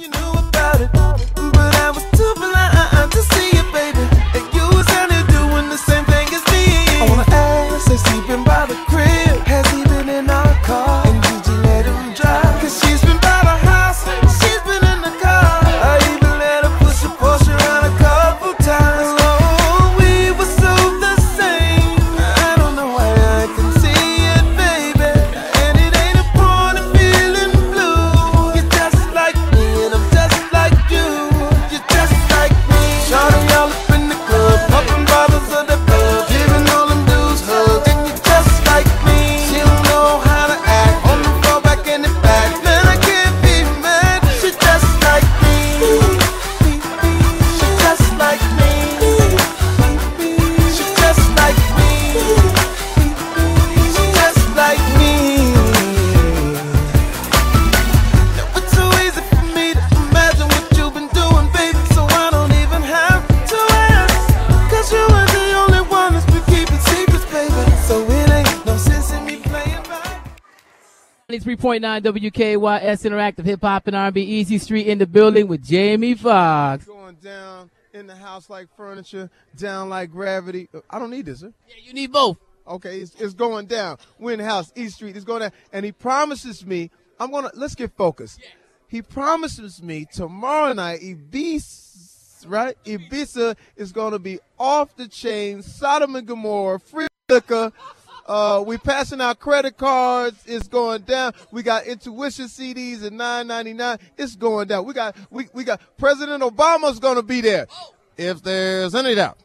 you knew 93.9 WKYS Interactive Hip Hop and R&B EZ Street in the building with Jamie Foxx. Going down in the house like furniture, down like gravity. Uh, I don't need this, sir. Yeah, you need both. Okay, it's, it's going down. We're in the house, EZ Street. It's going down. And he promises me, I'm going to, let's get focused. He promises me tomorrow night, Ibiza, right? Ibiza is going to be off the chain, Sodom and Gomorrah, free liquor. Uh, we passing our credit cards. It's going down. We got intuition CDs at nine ninety nine. It's going down. We got we, we got President Obama's going to be there. If there's any doubt,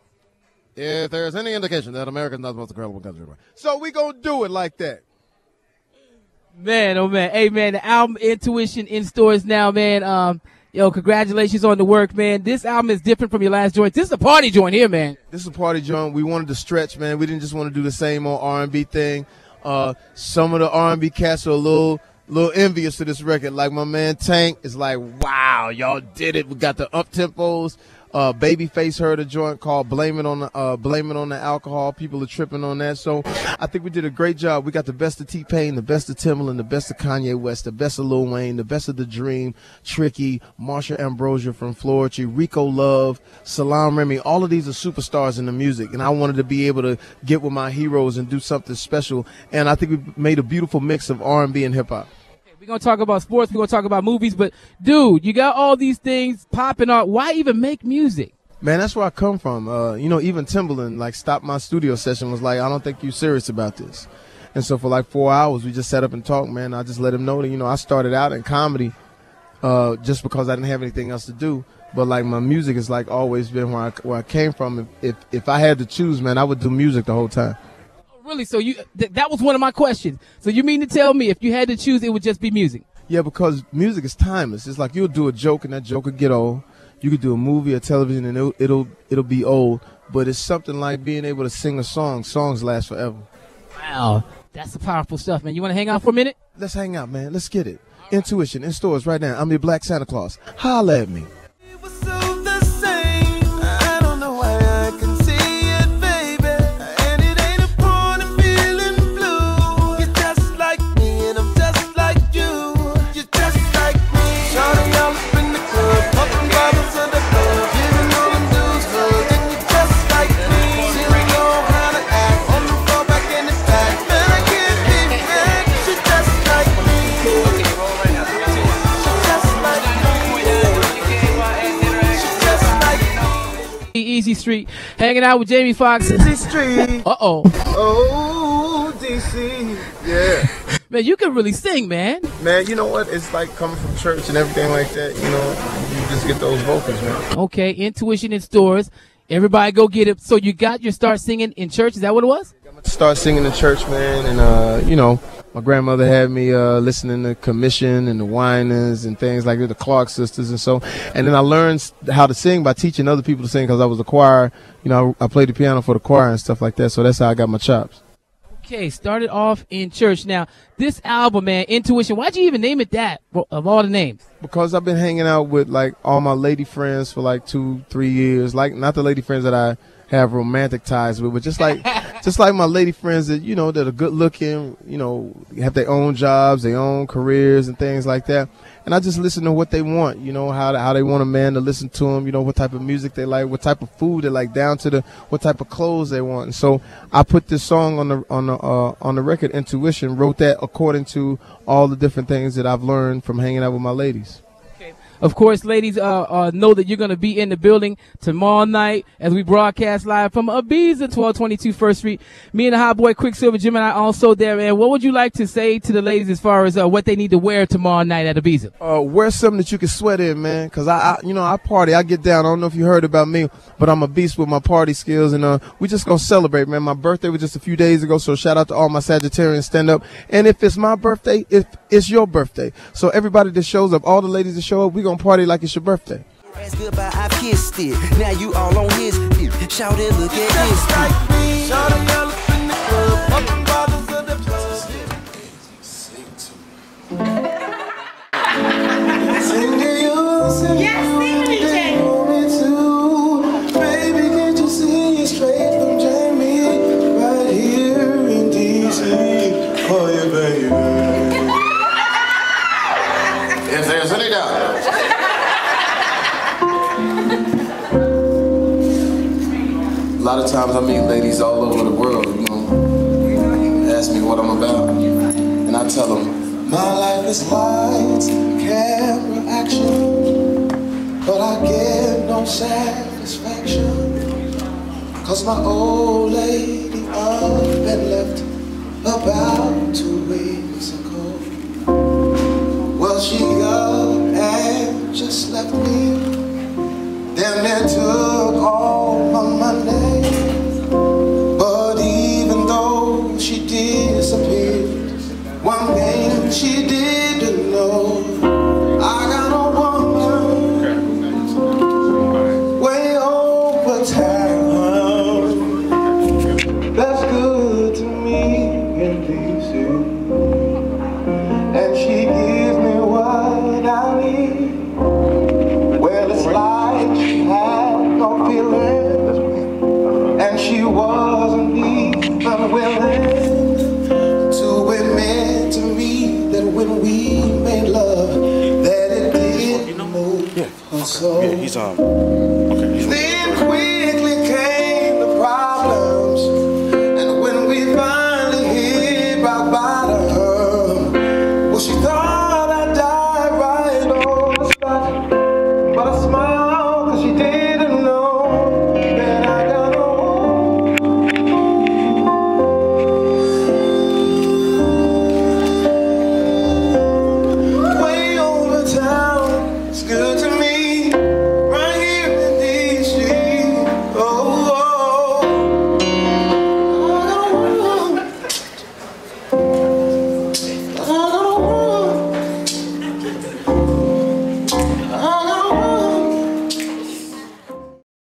if there's any indication that America's not the most incredible country, so we gonna do it like that. Man, oh man. Hey man, the album Intuition in stores now, man. Um, yo, congratulations on the work, man. This album is different from your last joint. This is a party joint here, man. This is a party joint. We wanted to stretch, man. We didn't just want to do the same old R and B thing. Uh, some of the R and B cats are a little little envious to this record. Like my man Tank is like, wow, y'all did it. We got the up tempos. Uh, Babyface heard a joint called "Blame It on the uh, Blame It on the Alcohol." People are tripping on that, so I think we did a great job. We got the best of T Pain, the best of Timbaland, the best of Kanye West, the best of Lil Wayne, the best of The Dream, Tricky, Marsha Ambrosius from Floetry, Rico Love, Salaam Remi. All of these are superstars in the music, and I wanted to be able to get with my heroes and do something special. And I think we made a beautiful mix of R&B and hip hop. We're gonna talk about sports, we're gonna talk about movies, but dude, you got all these things popping up. Why even make music? Man, that's where I come from. Uh, you know, even Timbaland like stopped my studio session was like, I don't think you're serious about this. And so for like four hours, we just sat up and talked. Man, I just let him know that you know I started out in comedy uh, just because I didn't have anything else to do. But like my music has like always been where I, where I came from. If, if if I had to choose, man, I would do music the whole time. Really? So you th- that was one of my questions. So you mean to tell me if you had to choose, it would just be music? Yeah, because music is timeless. It's like you'll do a joke and that joke will get old. You could do a movie or television and it'll it'll, it'll be old. But it's something like being able to sing a song. Songs last forever. Wow, that's the powerful stuff, man. You want to hang out for a minute? Let's hang out, man. Let's get it. Intuition in stores right now. I'm your Black Santa Claus. Holla at me. Street, hanging out with Jamie Foxx. EZ Street. Uh oh, Oh, DC. Yeah. man, you can really sing, man. Man, you know what? It's like coming from church and everything like that. You know, you just get those vocals, man. Okay, intuition in stores. Everybody go get it. So you got your start singing in church. Is that what it was? Start singing in church, man, and uh, you know, my grandmother had me uh, listening to Commissioned and the Winans and things like that, the Clark sisters, and so. And then I learned how to sing by teaching other people to sing because I was a choir. You know, I, I played the piano for the choir and stuff like that. So that's how I got my chops. Okay, started off in church. Now, this album, man, Intuition, why'd you even name it that of all the names? because I've been hanging out with like all my lady friends for like two, three years. Like not the lady friends that I have romantic ties with, but just like just like my lady friends that you know that are good looking, you know, have their own jobs, their own careers, and things like that. And I just listen to what they want, you know, how how they want a man to listen to them, you know, what type of music they like, what type of food they like, down to the what type of clothes they want. And so I put this song on the on the uh, on the record, Intuition, wrote that according to all the different things that I've learned from hanging out with my ladies. Of course, ladies, uh, uh, know that you're going to be in the building tomorrow night as we broadcast live from Ibiza, 1222 First Street. Me and the hot boy Quicksilver Jim and I also there, man. What would you like to say to the ladies as far as uh, what they need to wear tomorrow night at Ibiza? Uh, wear something that you can sweat in, man. Cause I, I, you know, I party, I get down. I don't know if you heard about me, but I'm a beast with my party skills, and uh, we just gonna celebrate, man. My birthday was just a few days ago, so shout out to all my Sagittarians stand up. And if it's my birthday, if it's your birthday, so everybody that shows up, all the ladies that show up, we gonna party like it's your birthday. Goodbye, I've kissed it. Now you all on his. Shout it, look at this. There's any doubt. A lot of times I meet ladies all over the world, you know, ask me what I'm about. And I tell them, My life is lights, camera, action. But I get no satisfaction. Cause my old lady up and left about two weeks just left me. Then they took all um. Okay.